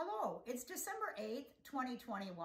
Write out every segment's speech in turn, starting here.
Hello, it's December 8th, 2021,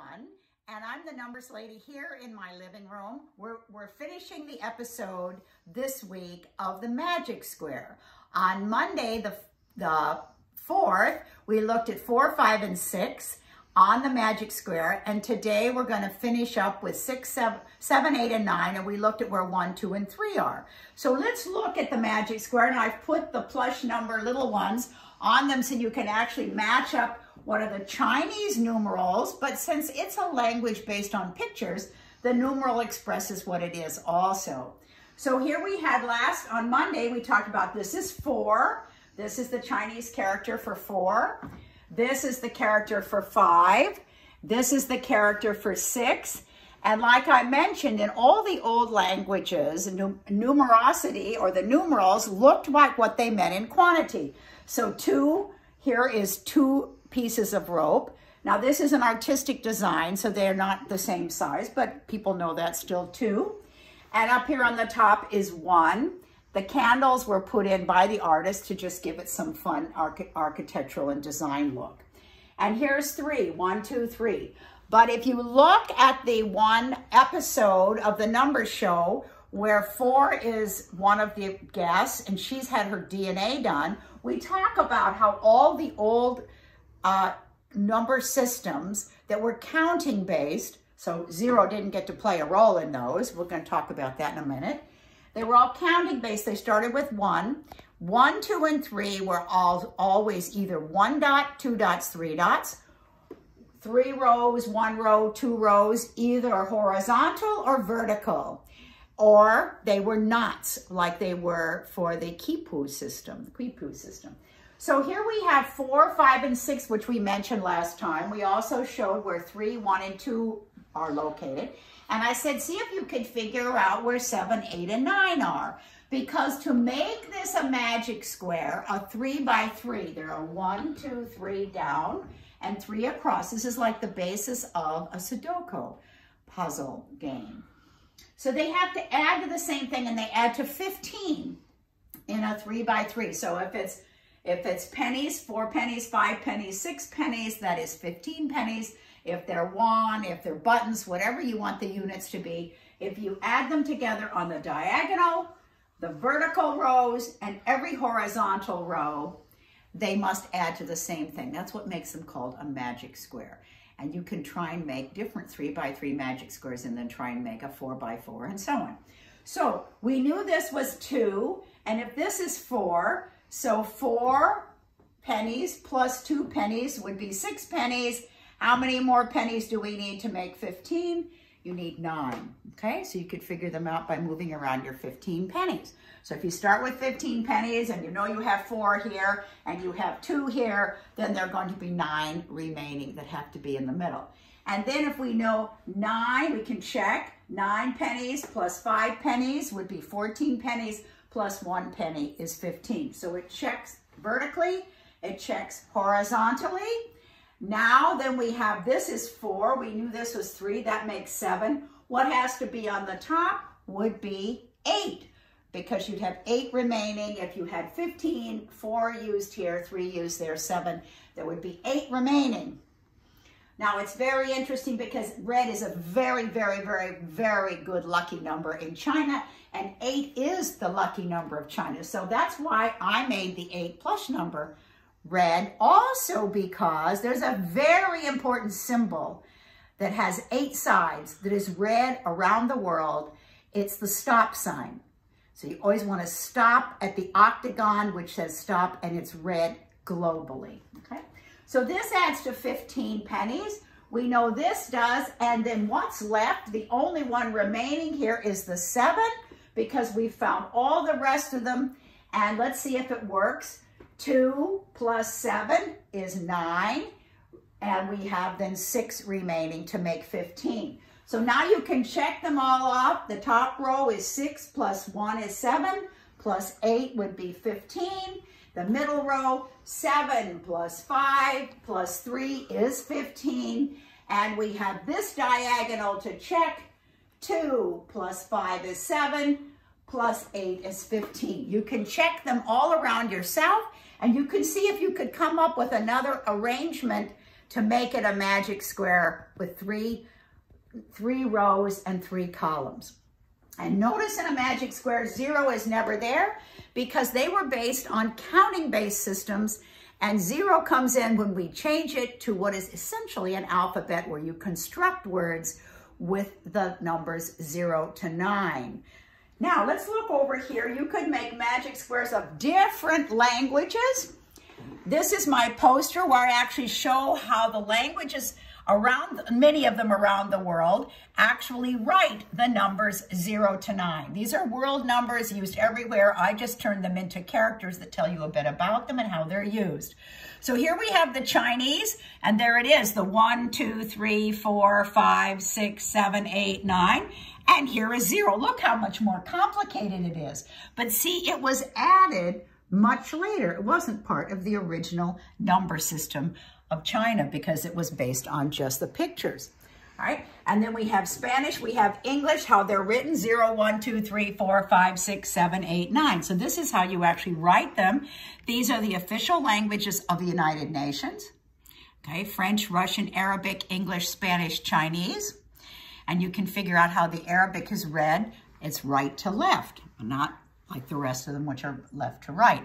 and I'm the numbers lady here in my living room. We're, we're finishing the episode this week of the Magic Square. On Monday, the, the 4th, we looked at 4, 5, and 6 on the Magic Square, and today we're going to finish up with 6, 7, 7, 8, and 9, and we looked at where 1, 2, and 3 are. So let's look at the Magic Square, and I've put the plush number little ones on them so you can actually match up what are the Chinese numerals, but since it's a language based on pictures, the numeral expresses what it is also. So here we had last, on Monday, we talked about this is four. This is the Chinese character for four. This is the character for five. This is the character for six. And like I mentioned, in all the old languages, numerosity or the numerals looked like what they meant in quantity. So two, here is two pieces of rope. Now this is an artistic design, so they're not the same size, but people know that still too. And up here on the top is one. The candles were put in by the artist to just give it some fun arch architectural and design look. And here's three, one, two, three. But if you look at the one episode of the number show where four is one of the guests and she's had her DNA done, we talk about how all the old uh, number systems that were counting based. So zero didn't get to play a role in those. We're going to talk about that in a minute. They were all counting based. They started with one. One, two, and three were all always either one dot, two dots, three dots. Three rows, one row, two rows, either horizontal or vertical. Or they were knots like they were for the Quipu system, the Quipu system. So here we have four, five, and six, which we mentioned last time. We also showed where three, one, and two are located. And I said, see if you could figure out where seven, eight, and nine are. Because to make this a magic square, a three by three, there are one, two, three down, and three across. This is like the basis of a Sudoku puzzle game. So they have to add to the same thing, and they add to 15 in a three by three. So if it's if it's pennies, four pennies, five pennies, six pennies, that is 15 pennies. If they're won, if they're buttons, whatever you want the units to be, if you add them together on the diagonal, the vertical rows, and every horizontal row, they must add to the same thing. That's what makes them called a magic square. And you can try and make different three by three magic squares and then try and make a four by four and so on. So we knew this was two, and if this is four, so four pennies plus two pennies would be six pennies. How many more pennies do we need to make 15? You need nine, okay? So you could figure them out by moving around your 15 pennies. So if you start with 15 pennies and you know you have four here and you have two here, then there are going to be nine remaining that have to be in the middle. And then if we know nine, we can check. Nine pennies plus five pennies would be 14 pennies plus one penny is 15. So it checks vertically, it checks horizontally. Now then we have, this is four, we knew this was three, that makes seven. What has to be on the top would be eight because you'd have eight remaining. If you had 15, four used here, three used there, seven, there would be eight remaining. Now it's very interesting because red is a very, very, very, very good lucky number in China and eight is the lucky number of China. So that's why I made the eight plus number red. Also because there's a very important symbol that has eight sides that is red around the world. It's the stop sign. So you always want to stop at the octagon, which says stop, and it's red globally, okay? So this adds to 15 pennies. We know this does, and then what's left, the only one remaining here is the seven, because we found all the rest of them. And let's see if it works. 2 plus 7 is 9. And we have then 6 remaining to make 15. So now you can check them all off. The top row is 6 plus 1 is 7 plus 8 would be 15. The middle row, 7 plus 5 plus 3 is 15. And we have this diagonal to check. 2 plus 5 is 7, plus 8 is 15. You can check them all around yourself, and you can see if you could come up with another arrangement to make it a magic square with three, three rows and three columns. And notice in a magic square, zero is never there because they were based on counting-based systems and zero comes in when we change it to what is essentially an alphabet where you construct words with the numbers zero to nine. Now let's look over here. You could make magic squares of different languages. This is my poster where I actually show how the languages around, many of them around the world, actually write the numbers 0 to 9. These are world numbers used everywhere. I just turned them into characters that tell you a bit about them and how they're used. So here we have the Chinese, and there it is, the 1, 2, 3, 4, 5, 6, 7, 8, 9. And here is 0. Look how much more complicated it is. But see, it was added much later. It wasn't part of the original number system of China because it was based on just the pictures. All right, and then we have Spanish, we have English, how they're written, 0, 1, 2, 3, 4, 5, 6, 7, 8, 9. So this is how you actually write them. These are the official languages of the United Nations. Okay, French, Russian, Arabic, English, Spanish, Chinese. And you can figure out how the Arabic is read. It's right to left, not like the rest of them, which are left to right.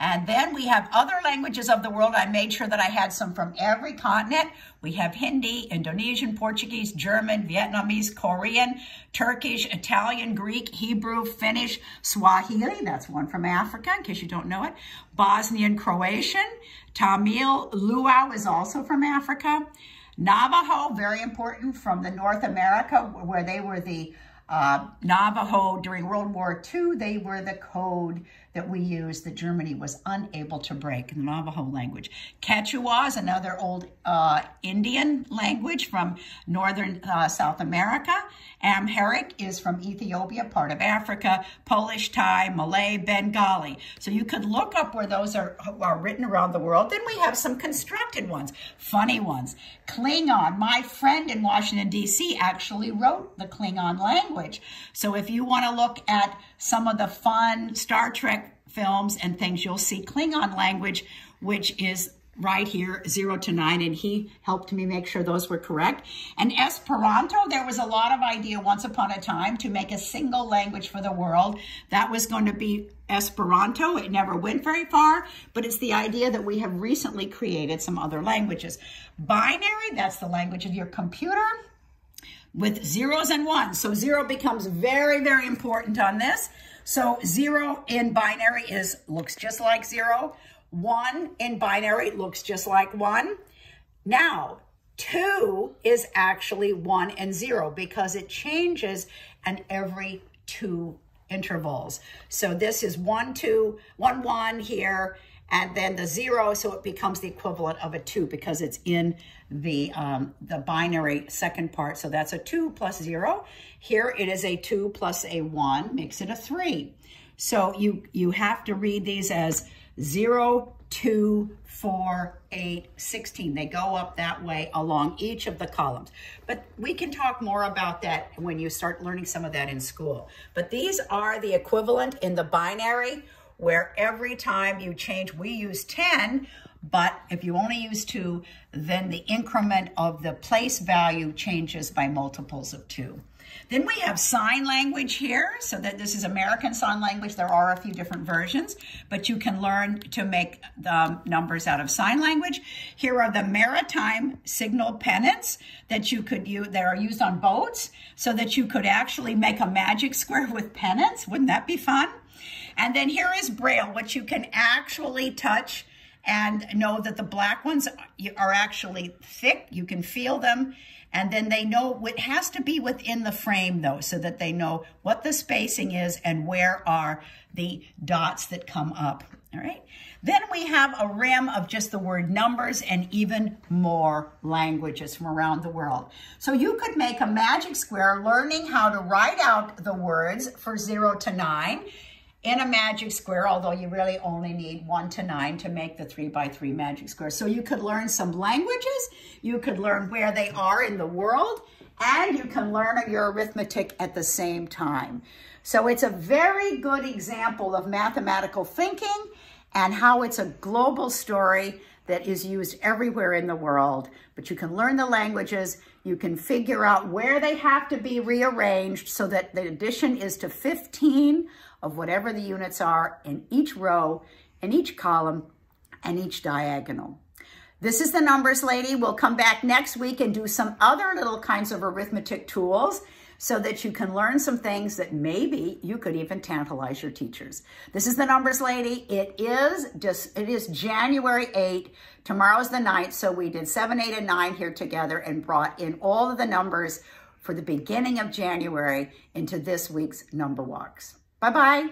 And then we have other languages of the world. I made sure that I had some from every continent. We have Hindi, Indonesian, Portuguese, German, Vietnamese, Korean, Turkish, Italian, Greek, Hebrew, Finnish, Swahili. That's one from Africa, in case you don't know it. Bosnian, Croatian, Tamil, Luau is also from Africa. Navajo, very important from the North America, where they were the uh, Navajo during World War II, they were the code that we use that Germany was unable to break, in the Navajo language. Quechua is another old uh, Indian language from northern uh, South America. Amharic is from Ethiopia, part of Africa. Polish, Thai, Malay, Bengali. So you could look up where those are, are written around the world. Then we have some constructed ones, funny ones. Klingon, my friend in Washington, D.C. actually wrote the Klingon language. So if you want to look at some of the fun Star Trek films and things, you'll see Klingon language, which is right here, zero to nine, and he helped me make sure those were correct. And Esperanto, there was a lot of idea once upon a time to make a single language for the world. That was going to be Esperanto. It never went very far, but it's the idea that we have recently created some other languages. Binary, that's the language of your computer with zeros and ones. So zero becomes very, very important on this. So zero in binary is looks just like zero. One in binary looks just like one. Now, two is actually one and zero because it changes and every two intervals. So this is one, two, one, one here, and then the zero, so it becomes the equivalent of a two because it's in the, um, the binary second part. So that's a two plus zero. Here it is a two plus a one, makes it a three. So you, you have to read these as 0, 2, 4, 8, 16. They go up that way along each of the columns. But we can talk more about that when you start learning some of that in school. But these are the equivalent in the binary where every time you change, we use 10, but if you only use 2, then the increment of the place value changes by multiples of 2. Then we have sign language here, so that this is American Sign Language. There are a few different versions, but you can learn to make the numbers out of sign language. Here are the maritime signal pennants that you could use, that are used on boats, so that you could actually make a magic square with pennants. Wouldn't that be fun? And then here is Braille, which you can actually touch and know that the black ones are actually thick. You can feel them and then they know it has to be within the frame though, so that they know what the spacing is and where are the dots that come up, all right? Then we have a rim of just the word numbers and even more languages from around the world. So you could make a magic square learning how to write out the words for zero to nine in a magic square, although you really only need one to nine to make the three by three magic square. So you could learn some languages, you could learn where they are in the world, and you can learn your arithmetic at the same time. So it's a very good example of mathematical thinking and how it's a global story that is used everywhere in the world, but you can learn the languages, you can figure out where they have to be rearranged so that the addition is to 15 of whatever the units are in each row, in each column, and each diagonal. This is the numbers lady. We'll come back next week and do some other little kinds of arithmetic tools so that you can learn some things that maybe you could even tantalize your teachers. This is the numbers lady. It is just it is January 8. Tomorrow's the 9th, so we did 7, 8, and 9 here together and brought in all of the numbers for the beginning of January into this week's number walks. Bye-bye.